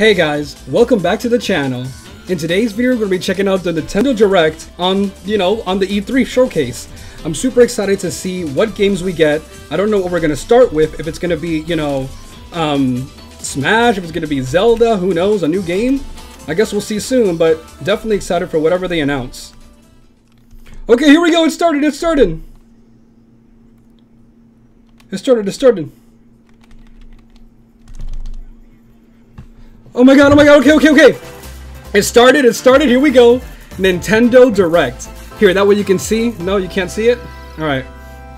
Hey guys, welcome back to the channel. In today's video, we're going to be checking out the Nintendo Direct on, you know, on the E3 showcase. I'm super excited to see what games we get. I don't know what we're going to start with, if it's going to be, you know, um, Smash, if it's going to be Zelda, who knows, a new game? I guess we'll see soon, but definitely excited for whatever they announce. Okay, here we go, it started, it started! It started, it started. Oh my god, oh my god, okay, okay, okay! It started, it started, here we go. Nintendo Direct. Here, that way you can see. No, you can't see it? Alright,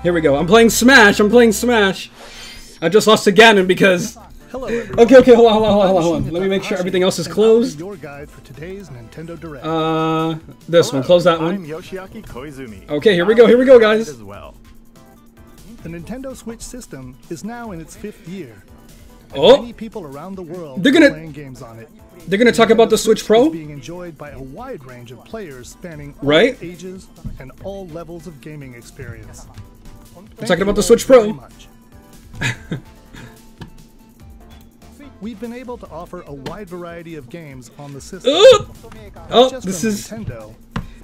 here we go. I'm playing Smash, I'm playing Smash. I just lost to Ganon because... Hello, Okay, okay, hold on, hold on, hold on, hold on. Let me make sure everything else is closed. Your guide for today's Nintendo Direct. Uh, this one, close that one. I'm. Yoshiaki Koizumi. Okay, here we go, here we go, guys. As well. the Nintendo Switch system is now in its fifth year. Oh, Many people around the world They're gonna- playing games on it. they're gonna talk about the Switch Pro? being enjoyed by a wide range of players spanning Right? ages and all levels of gaming experience. Thank talking about the Switch Pro. We've been able to offer a wide variety of games on the system. Oh, oh this is Nintendo,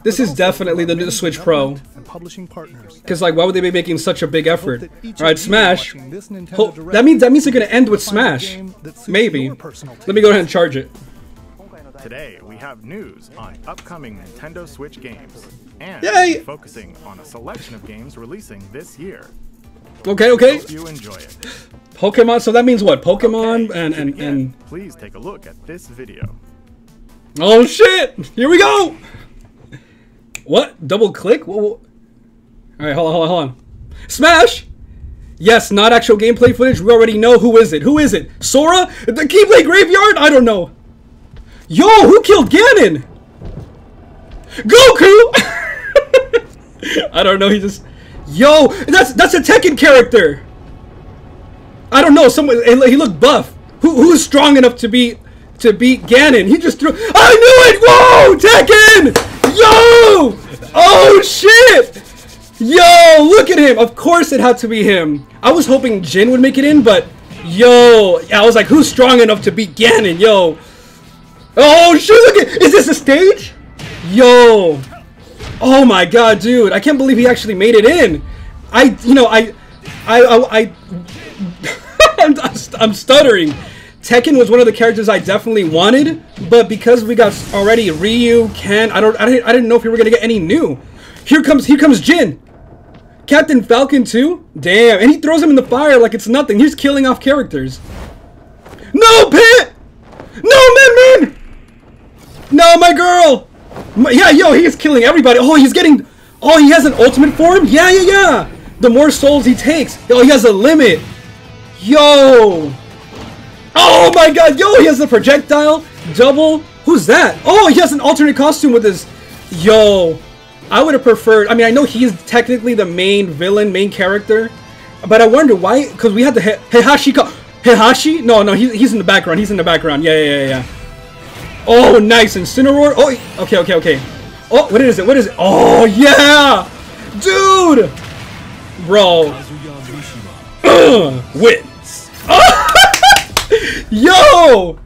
this is definitely the new Switch Pro. publishing partners. Because like, why would they be making such a big effort? All right, Smash. watching this Nintendo Ho- that means that means they're gonna end with will find a Smash. game that suits Maybe. Let me go ahead and charge it. Today we have news on upcoming Nintendo Switch games, and Yay! focusing on a selection of games releasing this year. Okay, okay. Hope you enjoy it. Pokemon. So that means what? Pokemon and To and begin, and. please take a look at this video. Oh shit! Here we go. What? Double click? All right, hold on, hold on, hold on. Smash. Yes, not actual gameplay footage. We already know who is it. Who is it? Sora? The Keyblade Graveyard? I don't know. Yo, who killed Ganon? Goku! I don't know. He just. Yo, that's that's a Tekken character. I don't know. Someone he looked buff. Who who's strong enough to beat to beat Ganon? He just threw. I knew it! Whoa, Tekken! Yo! Oh shit! Yo, look at him! Of course it had to be him. I was hoping Jin would make it in, but yo, I was like, who's strong enough to beat Ganon? Yo. Oh shit! Look at. Is this a stage? Yo. Oh my god, dude! I can't believe he actually made it in. I, you know, I, I, I, I I'm, I'm stuttering. Tekken was one of the characters I definitely wanted, but because we got already Ryu, Ken, I don't, I didn't, I didn't know if we were gonna get any new. Here comes, here comes Jin. Captain Falcon too. Damn, and he throws him in the fire like it's nothing. He's killing off characters. No, Pit! No, Min Min! No, my girl! My- yeah, yo, he is killing everybody. Oh, he's getting. Oh, he has an ultimate form? Yeah, yeah, yeah. The more souls he takes. Oh, he has a limit. Yo. Oh my god, yo, he has the projectile. Double. Who's that? Oh, he has an alternate costume with his. Yo. I would have preferred. I mean, I know he's technically the main villain, main character. But I wonder why. Because we had the He- Heihachi. Co- No, no, he, he's in the background. He's in the background. Yeah, yeah, yeah, yeah. Oh, nice. Incineroar. Oh, okay, okay, okay. Oh, what is it? What is it? Oh, yeah! Dude! Bro. Wins. Ah! Yo!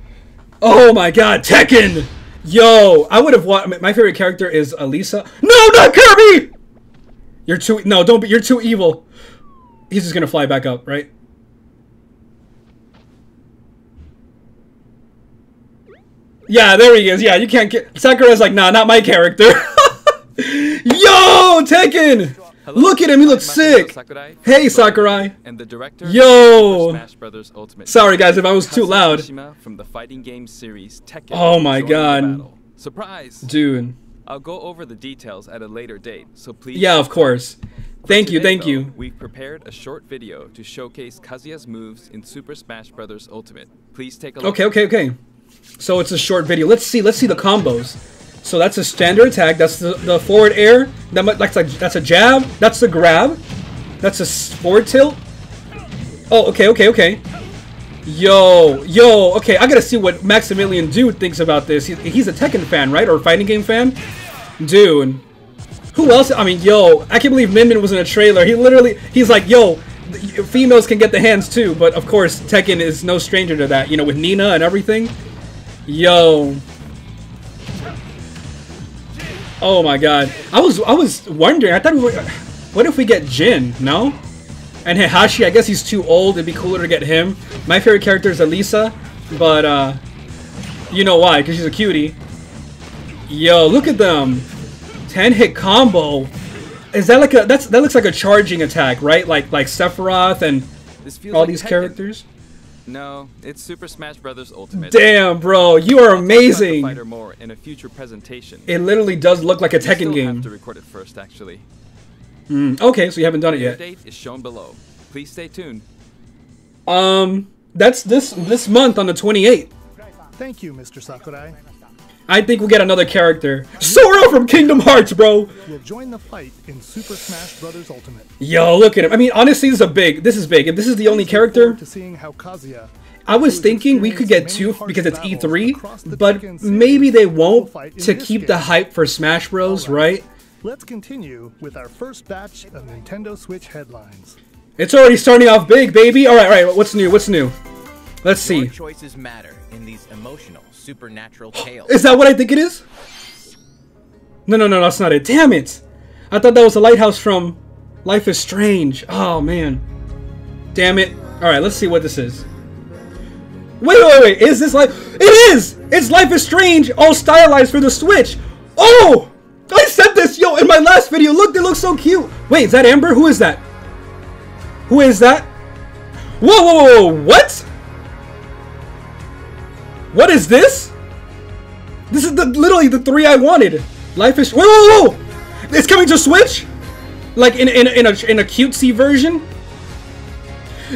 Oh my god, Tekken! Yo, I would have wanted. My favorite character is Eliza. No, not Kirby! You're too. No, don't be. You're too evil. He's just gonna fly back up, right? Yeah, there he is. Yeah, you can't get. Sakura's like, nah, not my character. Yo, Tekken! Look at him, he looks sick. Sakurai, Hey, Sakurai. and the director Yo. Smash Brothers Ultimate. Sorry, guys, if I was too loud. From the fighting game series Tekken. Oh my God. Surprise! Dude. I'll go over the details at a later date, so please. Yeah, of course. Thank you, thank though, you. We've prepared a short video to showcase Kazuya's moves in Super Smash Brothers Ultimate. Please take a look. Okay, okay, okay. So it's a short video. Let's see. Let's see the combos. So that's a standard attack. That's the, the forward air. That that's like that's a jab. That's the grab. That's a forward tilt. Oh, okay, okay, okay. Yo, yo. Okay, I gotta see what Maximilian Dood thinks about this. He, he's a Tekken fan, right, or a fighting game fan? Dude, who else? I mean, yo, I can't believe Min Min was in a trailer. He literally, he's like, yo, females can get the hands too, but of course Tekken is no stranger to that. You know, with Nina and everything. Yo. Oh my god. I was I was wondering. I thought we were, what if we get Jin? No. And Heihachi, I guess he's too old. It'd be cooler to get him. My favorite character is Eliza, but uh, you know why? Because she's a cutie. Yo, look at them. 10 hit combo. Is that like a that's that looks like a charging attack, right? Like like Sephiroth and all like these Tekken. characters. No, it's Super Smash Bros. Ultimate. Damn, bro, you are I'll talk about the amazing. fighter more in a future presentation. It literally does look like a We Tekken still game. have to record it first, actually. Mm, okay, so you haven't done it Air yet. date is shown below. Please stay tuned. Um, that's this this month on the 28th. Thank you, Mr. Sakurai. I think we'll get another character. Sora from Kingdom Hearts, bro. Will join the fight in Super Smash Bros. Ultimate. Yo, look at him. I mean, honestly, this is a big. This is big. If this is the only character, to seeing how Kazuya I was thinking we could get two because it's E3, but maybe they won't to keep the hype for Smash Bros. Right? Let's continue with our first batch of Nintendo Switch headlines. It's already starting off big, baby. All right, all right. What's new? What's new? Let's Your see. choices matter in these emotional, supernatural tales. Is that what I think it is? No, no, no, that's not it. Damn it! I thought that was a lighthouse from Life is Strange. Oh man. Damn it. Alright, let's see what this is. Wait, wait, wait. Is this like. It is! It's Life is Strange, all stylized for the Switch. Oh! I said this, yo, in my last video. Look, they look so cute. Wait, is that Amber? Who is that? Who is that? Whoa, whoa, whoa, whoa, what? What is this? This is the literally the three I wanted. Life is whoa, whoa, whoa! It's coming to Switch, like in in in a in a cutesy version.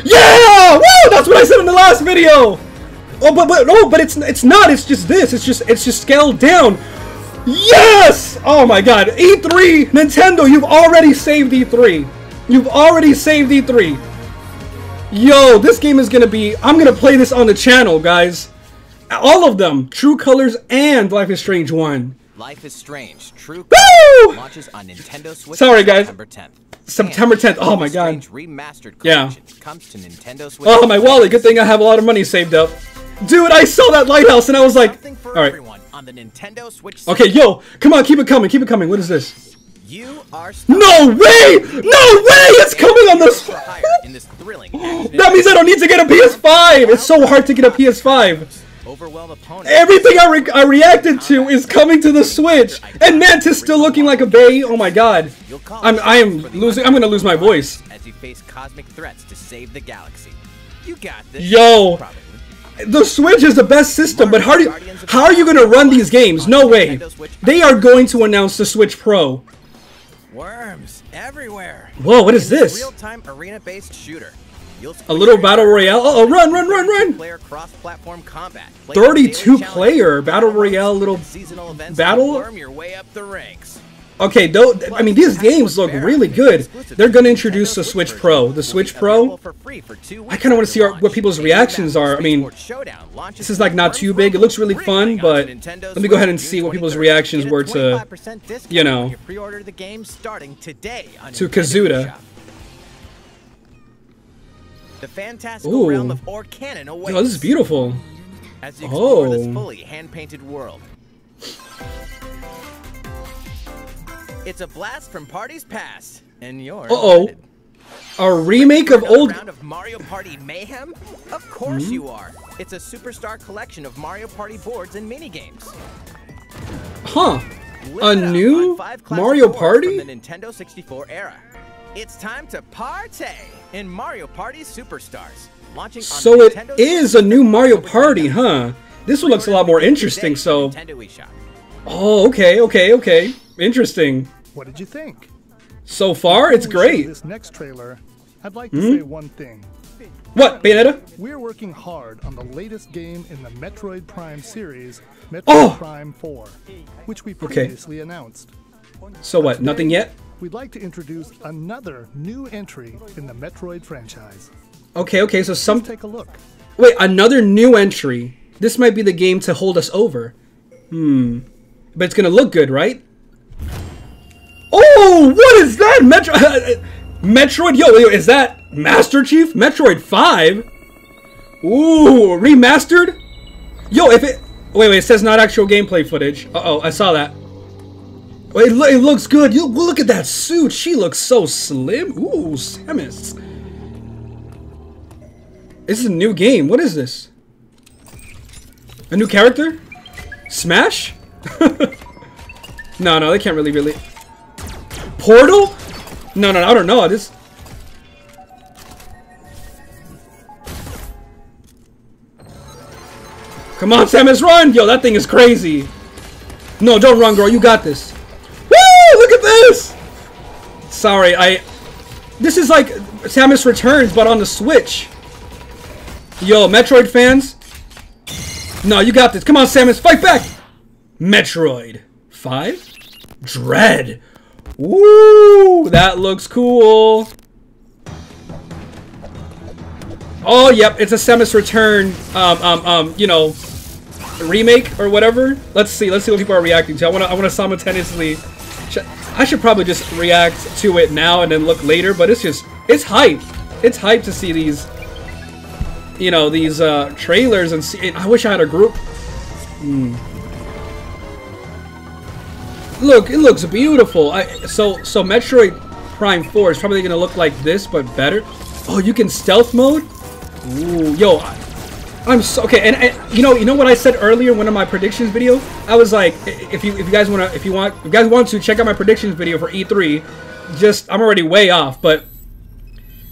Yeah! Woo! That's what I said in the last video. Oh, but but no, but it's it's not. It's just this. It's just it's just scaled down. Yes! Oh my God! E3 Nintendo, you've already saved E3. You've already saved E3. Yo, this game is gonna be. I'm gonna play this on the channel, guys. All of them, True Colors and Life is Strange One. Life is Strange. True Woo! launches on Nintendo Switch Sorry, guys. September 10th. September 10th. Oh my God. Remastered Yeah. comes to Nintendo Switch. Oh my wallet. Good thing I have a lot of money saved up. Dude, I saw that lighthouse and I was like, all right. on the Nintendo Switch. Okay, yo, come on, keep it coming, keep it coming. What is this? You are No way! No way! It's coming on this. higher in this thrilling That means I don't need to get a PS5. It's so hard to get a PS5. Overwhelm opponents. Everything I, re- I reacted to is coming to the Switch, and Mantis still looking like a bae. Oh my god, I'm I am losing. I'm gonna lose my voice. As you face cosmic threats to save the galaxy. You got this. Yo. The Switch is the best system, but how are you how are you gonna run these games? No way. They are going to announce the Switch Pro. Worms everywhere. Whoa, what is this? Real-time arena-based shooter. A little battle royale. Oh, run, run, run, run! Player cross-platform combat. 32 player battle royale little battle? to worm your way up the ranks. Okay, though I mean these games look really good. They're gonna introduce the Switch Pro. The Switch Pro. I kinda wanna see our- what people's reactions are. I mean, This is like not too big. It looks really fun, but let me go ahead and see what people's reactions were to, you know, to Kazuya. The fantastical Ooh. realm of Orcanon awaits. Oh, this is beautiful. As you explore this Oh. fully hand-painted world. It's a blast from parties past, and you're Uh-oh. A remake of old. round of Mario Party Mayhem? Of course Hmm? you are. It's a superstar collection of Mario Party boards and minigames. Huh. A new on five classic Mario Party? From the Nintendo 64 era. It's time to party in Mario Party Superstars. Launching on So the it Nintendo is a new Mario Party, huh? This one looks a lot more interesting, so. on Nintendo eShop. Oh, okay, okay, okay. Interesting. What did you think? So far, it's Before we show great. Hmm? This next trailer, I'd like to say one thing. What, Bayonetta? We're working hard on the latest game in the Metroid Prime series, Metroid Oh! Prime 4, which we Okay. previously announced. So what, nothing yet? We'd like to introduce another new entry in the Metroid franchise. Okay, okay, so some. Take a look. Wait, another new entry. This might be the game to hold us over. Hmm. But it's gonna look good, right? Oh, what is that? Metro. Metroid. Yo, yo, is that Master Chief? Metroid 5? Ooh, remastered? Yo, if it. Wait, wait, it says not actual gameplay footage. Uh-oh, I saw that. It, lo- it looks good. You look at that suit. She looks so slim. Ooh, Samus. This is a new game. What is this? A new character? Smash? no, no, they can't really really. Portal? No, no, no, I don't know. This. Come on, Samus, run! Yo, that thing is crazy. No, don't run, girl. You got this. This! Sorry, I... This is like Samus Returns, but on the Switch. Yo, Metroid fans? No, you got this. Come on, Samus, fight back! Metroid. 5? Dread. Woo! That looks cool. Oh, yep, it's a Samus Return, um, um, um, you know, remake or whatever. Let's see. Let's see what people are reacting to. I want to. I want to simultaneously. I should probably just react to it now and then look later. But it's just. It's hype. It's hype to see these. You know these uh, trailers and see. I wish I had a group. Hmm. Look, it looks beautiful. I so so Metroid Prime 4 is probably gonna look like this, but better. Oh, you can stealth mode. Ooh, yo, I- I'm so okay, and, and you know, you know what I said earlier in one of my predictions video. I was like, if you if you guys want to, if you want, if you guys want to check out my predictions video for E3, just I'm already way off, but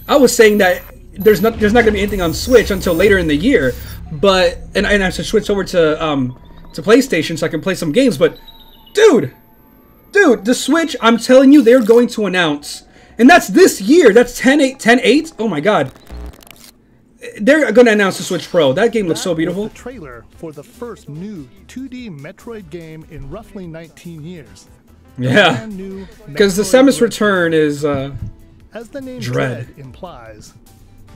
I was saying that there's not there's not gonna be anything on Switch until later in the year, but and and I should switch over to um to PlayStation so I can play some games. But dude, dude, the Switch, I'm telling you, they're going to announce, and that's this year. That's 10 8 10 8. Oh my god. They're going to announce the Switch Pro. That game looks so That was beautiful. Trailer for the first new 2D Metroid game in roughly 19 years. Yeah. Because the Samus Return is, uh, As the name Dread. Dread. implies,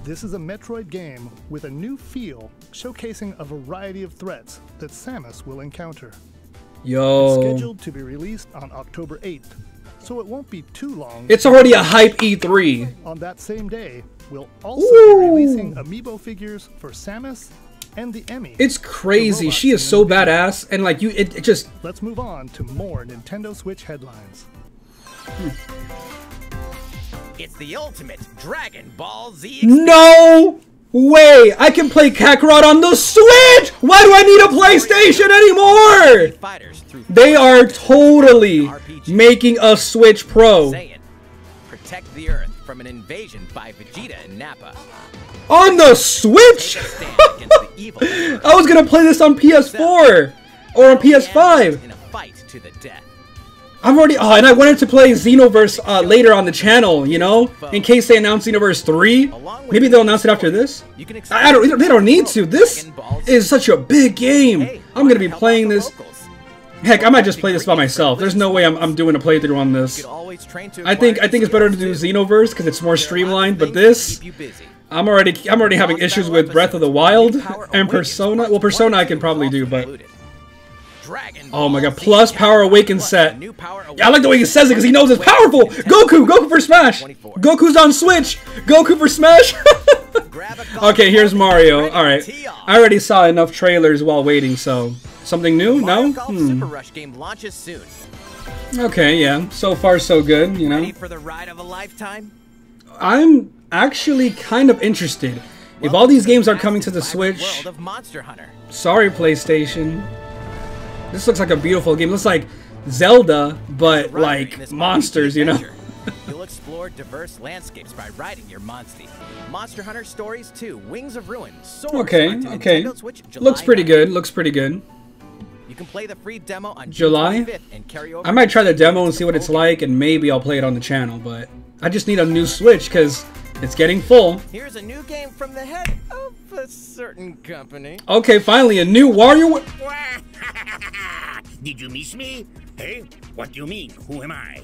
this is a Metroid game with a new feel, showcasing a variety of threats that Samus will encounter. yo. it's Scheduled to be released on October 8th, so it won't be too long. It's already a hype E E3. on that same day, we'll also Ooh. be releasing amiibo figures for Samus and the Emmy. It's crazy. She is so in the video. badass. And, like, you, it, it just, Let's move on to more Nintendo Switch headlines. It's the ultimate Dragon Ball Z no way. I can play Kakarot on the Switch. Why do I need a PlayStation anymore? They are totally making a Switch Pro. Protect the Earth from an invasion by Vegeta and Nappa. On the Switch? Take a stand against the. I was gonna play this on PS4 or on PS5. In a fight to the death. I'm already. Oh, and I wanted to play Xenoverse uh, later on the channel. You know, in case they announce Xenoverse three. Maybe they'll announce it after this. I I don't. They don't need to. This is such a big game. I'm gonna be playing this. Heck, I might just play this by myself. There's no way I'm, I'm doing a playthrough on this. I think I think it's better to do Xenoverse because it's more streamlined. But this, I'm already I'm already having issues with Breath of the Wild and Persona. Well, Persona I can probably do, but oh my god, plus Power Awaken set. Yeah, I like the way he says it because he knows it's powerful. Goku, Goku for Smash. Goku's on Switch. Goku for Smash. okay, here's Mario. All right, I already saw enough trailers while waiting, so something new? No. Golf Hmm. Super Rush game launches soon. Okay, yeah. So far, so good. You know. Ready for the ride of a lifetime? I'm actually kind of interested. If all these games are coming to the Switch, World of Monster Hunter. sorry PlayStation. This looks like a beautiful game. looks like Zelda, but like monsters, you know. You'll explore diverse landscapes by riding your Monstie. Monster Hunter Stories 2: Wings of Ruin. Okay, okay. Looks pretty good. Looks pretty good. You can play the free demo on July? 25th and carry over I might try the demo and see what it's like, and maybe I'll play it on the channel. But I just need a new Switch because it's getting full. Here's a new game from the head of a certain company. Okay, finally a new Wario. Did you miss me? Hey, what do you mean? Who am I?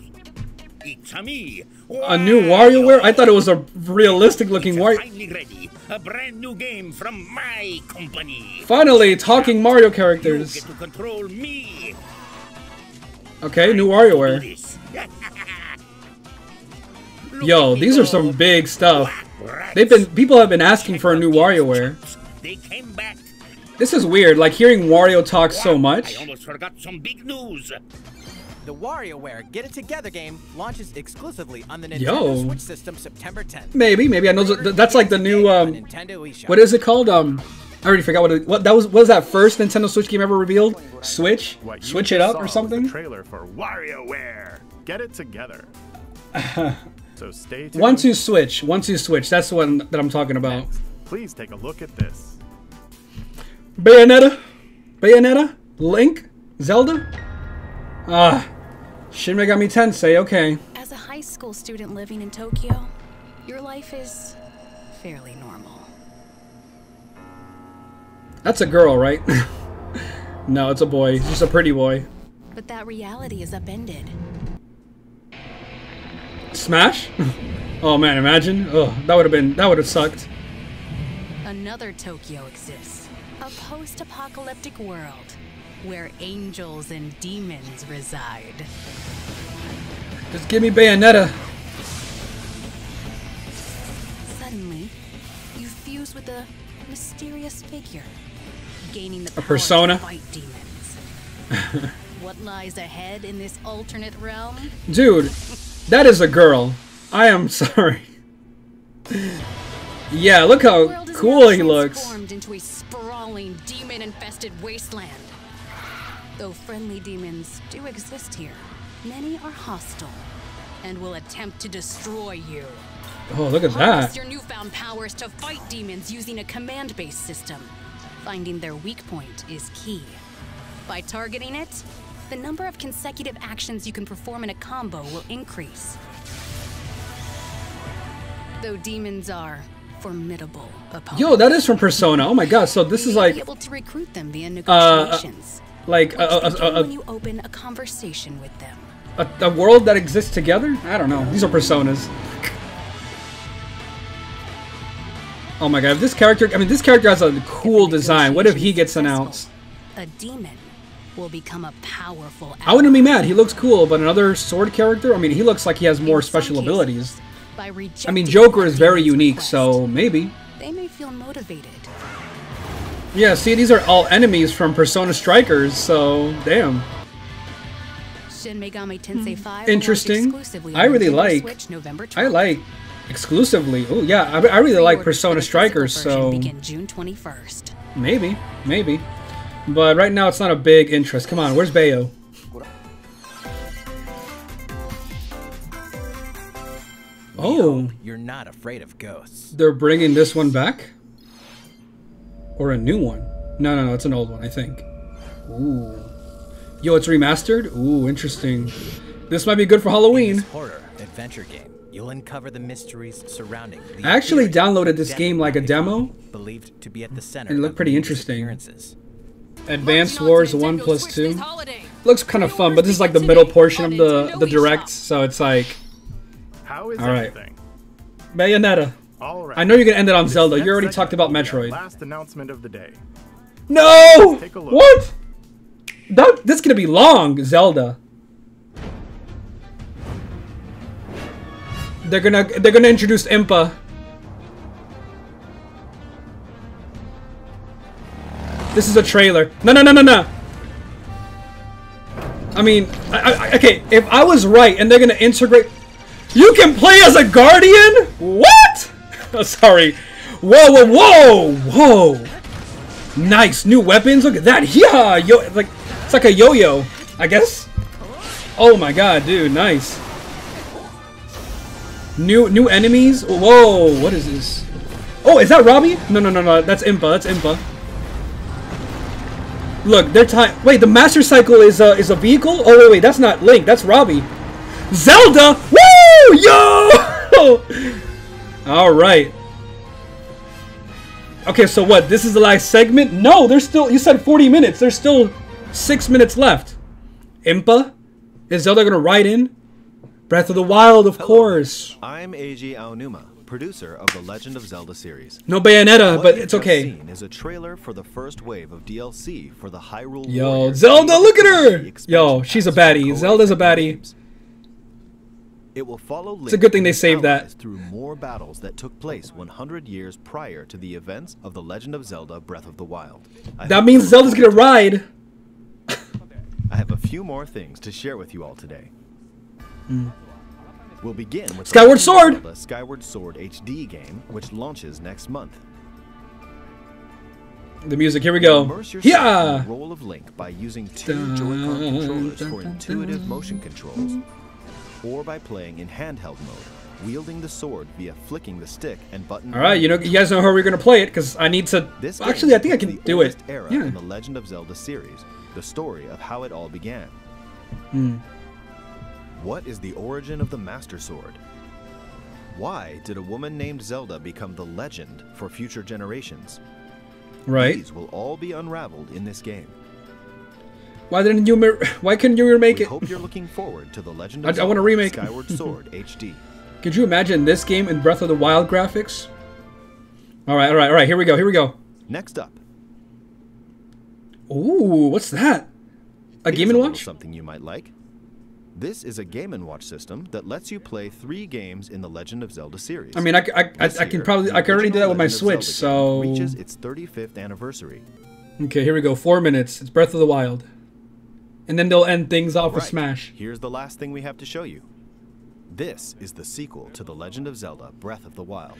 A me. A new WarioWare? I thought it was a realistic looking Wario. Finally ready. A brand new game from my company. Finally, talking Mario You characters. get to control me. Okay, new WarioWare. Yo, these are some big stuff. They've been people have been asking for a new WarioWare. They came back This is weird, like hearing Wario talk so much. I almost forgot some big news. The WarioWare Get It Together game launches exclusively on the Nintendo Yo. Switch system September 10th. Maybe, maybe I know th- th- that's like the new On um Nintendo eShop. what is it called? Um I already forgot what it, what that was what was that first Nintendo Switch game ever revealed? Switch? Switch it up or something? The trailer for WarioWare. Get it together. so stay tuned. One two switch. once you switch. That's the one that I'm talking about. Please take a look at this. Bayonetta? Bayonetta? Link? Zelda? Ah. Shin Megami Tensei, okay. As a high school student living in Tokyo, your life is fairly normal. That's a girl, right? no, it's a boy. He's just a pretty boy. But that reality is upended. Smash? oh man, imagine. Oh, that would have been that would have sucked. Another Tokyo exists. A post-apocalyptic world where angels and demons reside. Just give me Bayonetta. Suddenly, you fuse with a mysterious figure, gaining the A power persona? to fight demons. what lies ahead in this alternate realm? Dude, that is a girl. I am sorry. yeah, look how cool he looks. into a sprawling, demon-infested wasteland. Though friendly demons do exist here, many are hostile and will attempt to destroy you. Oh, look at Harness that. your newfound powers to fight demons using a command-based system. Finding their weak point is key. By targeting it, the number of consecutive actions you can perform in a combo will increase. Though demons are formidable opponents. Yo, that is from Persona. Oh my god, so this you is like able to recruit them via uh, negotiations. Like a, a, begin when a, you open a conversation with them. a, a world that exists together? I don't know. These are personas. Oh my god, if this character I mean this character has a cool design. What if he gets announced? A demon will become a powerful I wouldn't be mad. He looks cool, but another sword character? I mean, he looks like he has more special cases, abilities. I mean, Joker is very unique, request, so maybe. they may feel motivated. Yeah, see, these are all enemies from Persona Strikers, so damn. Shin Megami Tensei 5 will launch Hmm. Interesting. I really like- November I like exclusively. Oh yeah, I, I really like Persona Strikers, so begin June 21st. maybe, maybe. But right now, it's not a big interest. Come on, where's Bayo? Oh, You're not afraid of ghosts. they're bringing this one back, or a new one? No, no, no, it's an old one, I think. Ooh, yo, it's remastered. Ooh, interesting. This might be good for Halloween. Horror adventure game, you'll uncover the mysteries surrounding. The I actually downloaded this game like a demo. believed to be at the center. It looked pretty interesting. Advance Wars 1 plus 2. Looks kind of fun, but this is like the middle portion of the, the direct, so it's like, How is All right. everything? Bayonetta. All right. I know you're gonna end it on Zelda. You already talked about will be our Metroid. Last announcement of the day. No! Take a look. What? That, this is gonna be long, Zelda. They're gonna they're gonna introduce Impa. This is a trailer. No, no, no, no, no. I mean, I, I, okay, if I was right and they're gonna integrate, you can play as a guardian. What? Sorry. Whoa, whoa, whoa, whoa. Nice new weapons. Look at that. Yeah, yo, it's like it's like a yo-yo, I guess. Oh my god, dude, nice. New new enemies. Whoa, what is this? Oh, is that Robbie? No, no, no, no. That's Impa. That's Impa. Look, they're time. Wait, the Master Cycle is a is a vehicle. Oh wait, wait, that's not Link. That's Robbie. Zelda. Woo! Yo! All right. Okay, so what? This is the last segment? No, there's still. You said 40 minutes. There's still six minutes left. Impa, is Zelda gonna ride in? Breath of the Wild, of course. I'm Eiji Aonuma, producer of the Legend of Zelda series. No Bayonetta, What but it's okay. Seen is a trailer for the first wave of DLC for the Hyrule Yo, Warriors Zelda, look at her! Yo, she's a baddie. Zelda's a baddie. It will follow It's a good thing they saved that. through more battles that took place 100 years prior to the events of The Legend of Zelda: Breath of the Wild. I That means Zelda's gonna ride. I have a few more things to share with you all today. Hmm. We'll begin with Skyward Sword! Zelda Skyward Sword HD game, which launches next month. The music. Here we go. Immerse yourself in Yeah. the role of Link by using two Joy-Con controllers dun, for dun, intuitive motion controls, or by playing in handheld mode, wielding the sword via flicking the stick and button. All right, you know, you guys know how we're gonna play it because I need to. This Actually, I think I can do it. Era Yeah. in the Legend of Zelda series, the story of how it all began. Hmm. What is the origin of the Master Sword? Why did a woman named Zelda become the legend for future generations? Right. These will all be unraveled in this game. Why didn't you? Why couldn't you remake it? hope you're looking forward to the Legend I- I wanna remake. Skyward Sword HD. Could you imagine this game in Breath of the Wild graphics? All right, all right, all right. Here we go. Here we go. Next up, Ooh, what's that? A here's Game and Watch? Something you might like. This is a Game and Watch system that lets you play three games in the Legend of Zelda series. I mean, I, I, I, I can probably, I can already do that with my Switch. So reaches its 35th anniversary. okay, here we go. Four minutes. It's Breath of the Wild, and then they'll end things off with Smash. Here's the last thing we have to show you. This is the sequel to The Legend of Zelda: Breath of the Wild.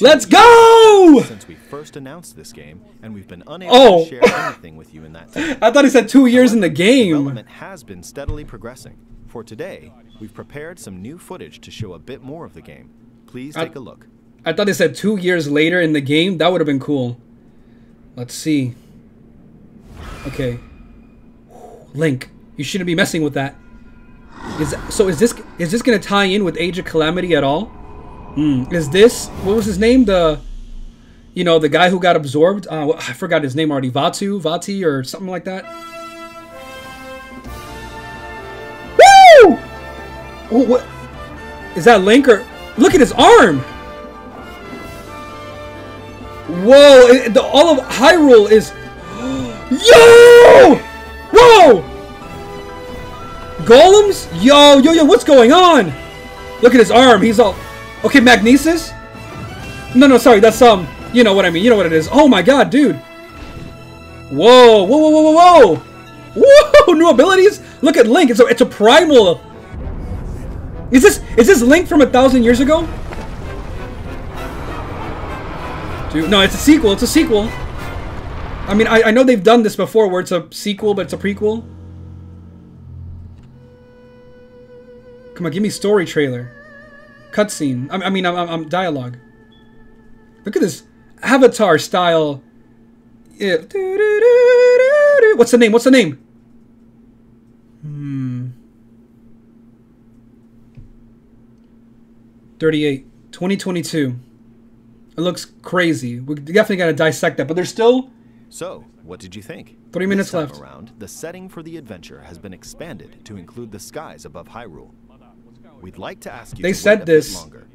Let's go! Since we first announced this game, and we've been unable Oh. to share anything with you in that time. I thought he said two years in the game. Development has been steadily progressing. For today, we've prepared some new footage to show a bit more of the game. Please take a look. I thought they said two years later in the game. That would have been cool. Let's see. Okay. Link, you shouldn't be messing with that. Is so? Is this is this gonna tie in with Age of Calamity at all? Hmm. Is this what was his name? The, you know, the guy who got absorbed. Uh, I forgot his name already. Vatu, Vati, or something like that. Woo! Oh, what? Is that Link or? Look at his arm. Whoa! it- the, all of Hyrule is. Yo! Whoa! Golems? Yo, yo, yo! What's going on? Look at his arm. He's all. Okay, Magnesis. No, no, sorry. That's um. You know what I mean. You know what it is. Oh my God, dude. Whoa! Whoa! Whoa! Whoa! Whoa! Whoa! Whoa! New abilities. Look at Link. It's a it's a primal. Is this is this Link from a thousand years ago? Dude, no, it's a sequel. It's a sequel. I mean, I, I know they've done this before where it's a sequel, but it's a prequel. Come on, give me story trailer. Cutscene. I, I mean, I'm, I'm, dialogue. Look at this Avatar style. Yeah. What's the name? What's the name? Hmm. 38. 2022. It looks crazy. We definitely gotta dissect that, but there's still So, what did you think? Three minutes This time left. Around, the setting for the adventure has been expanded to include the skies above Hyrule. We'd like to ask you They to said wait a this. longer.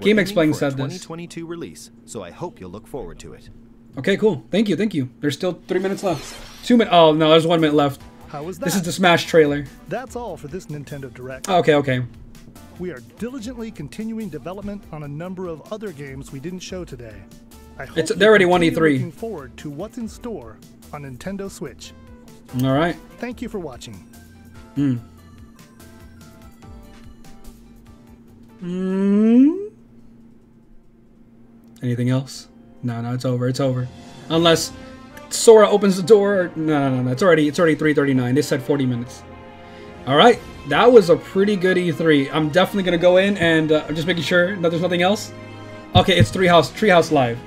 Game aiming Explain for a said this. 2022 release, so I hope you'll look forward to it. okay. Cool. Thank you. Thank you. There's still three minutes left. Two minutes. Oh no, there's one minute left. How was that? This is the Smash trailer. That's all for this Nintendo Direct. Oh, okay. Okay. We are diligently continuing development on a number of other games we didn't show today. I hope It's- they're already won E3. Looking forward to what's in store on Nintendo Switch. All right. Thank you for watching. Mm. Anything else? No, no, it's over. It's over. Unless Sora opens the door. No, no, no, no. It's already it's already 3:39. They said 40 minutes. All right, that was a pretty good E3. I'm definitely gonna go in and uh, I'm just making sure that there's nothing else. Okay, it's Treehouse Treehouse Live.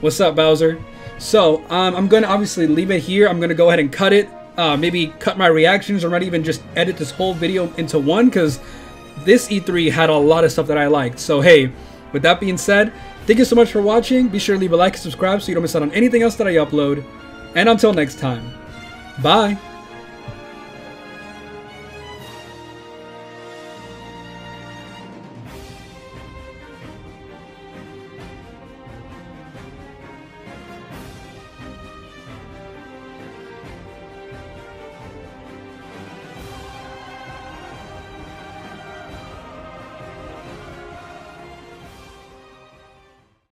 What's up, Bowser? So um, I'm gonna obviously leave it here. I'm gonna go ahead and cut it. Uh, maybe cut my reactions, or not even just edit this whole video into one, because this E3 had a lot of stuff that I liked. So hey, with that being said, thank you so much for watching. Be sure to leave a like and subscribe so you don't miss out on anything else that I upload. And until next time, bye.